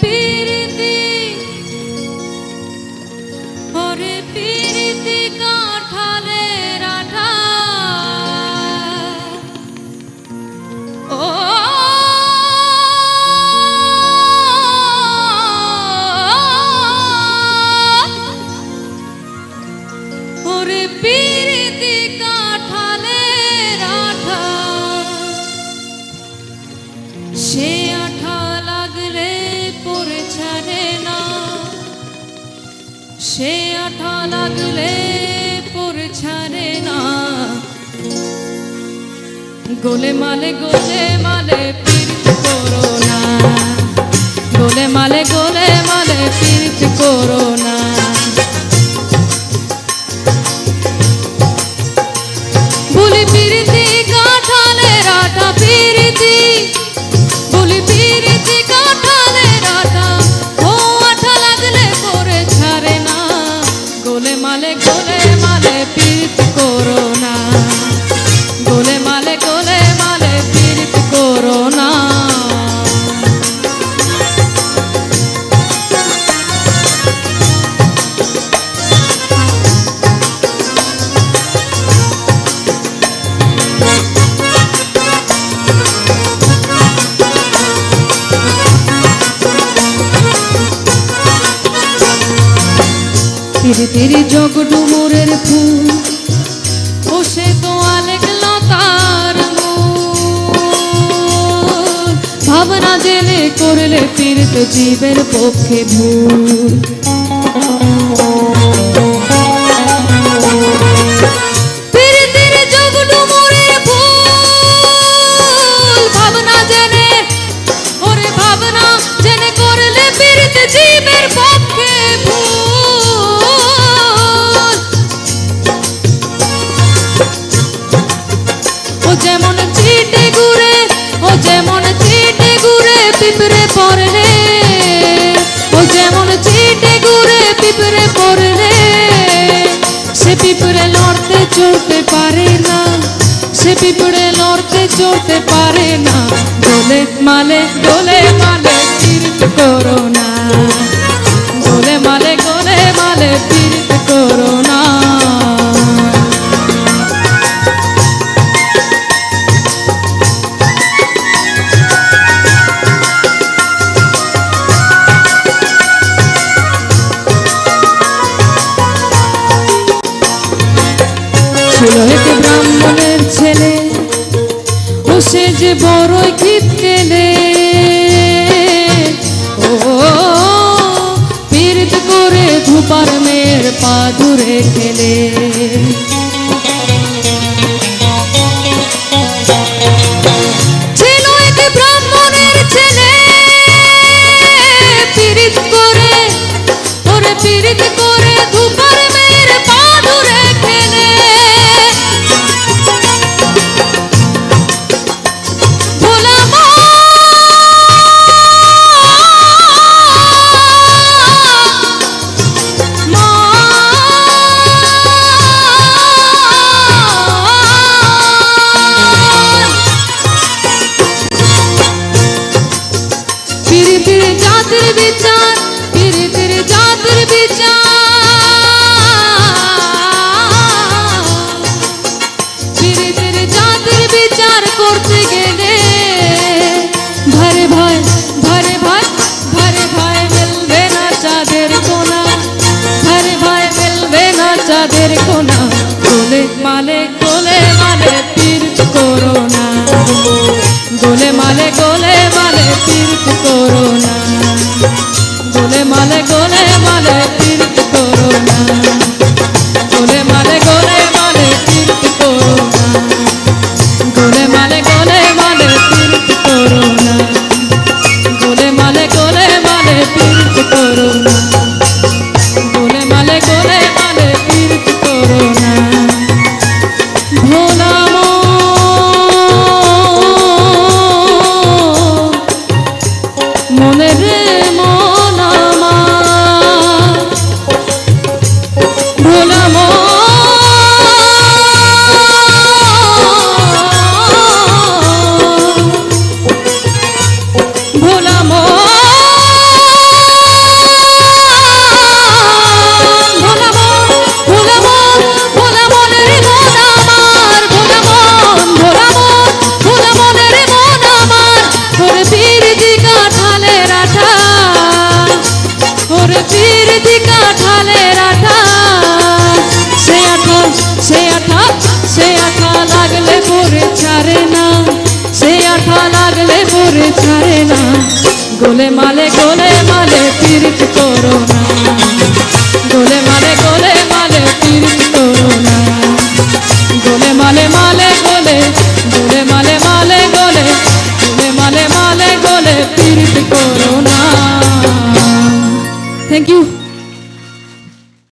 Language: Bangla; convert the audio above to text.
be ব্যথা লাগলে পরে ছাড়ে না। গোলে মালে গোলে মালে পীড়িত করো না। গোলে মালে, গোলে ধীরে ধীরে জগ ডুমুরের ফুল। ও তো আলেক লতার ভাবনা জেলে করলে পীড়িত জীবের পক্ষে ভুল। জীবে চিপড়ে নড়তে চড়তে পারে না। দোলে মালে দোলে মালে তীর্থ করো না। দোলে মালে গোলে মালে তীর্থ করো না। ব্রাহ্মণের ছেলে যে বড়ই গীত কেলে ও পীড়িত করে ধুপার মেয়ের পা দূরে খেলে। তাদের কোনা গোলে মালে গোলে মালে তীর করোনা গোলে মালে গোলে গোলে মালে গোলে মালে পীড়িত করো গোলে মালে গোলে মালে পীড়িত করো গোলে মালে মালে গোলে গোলে মালে মালে গোলে গোলে মালে মালে গোলে পীড়িত করো থ্যাংক ইউ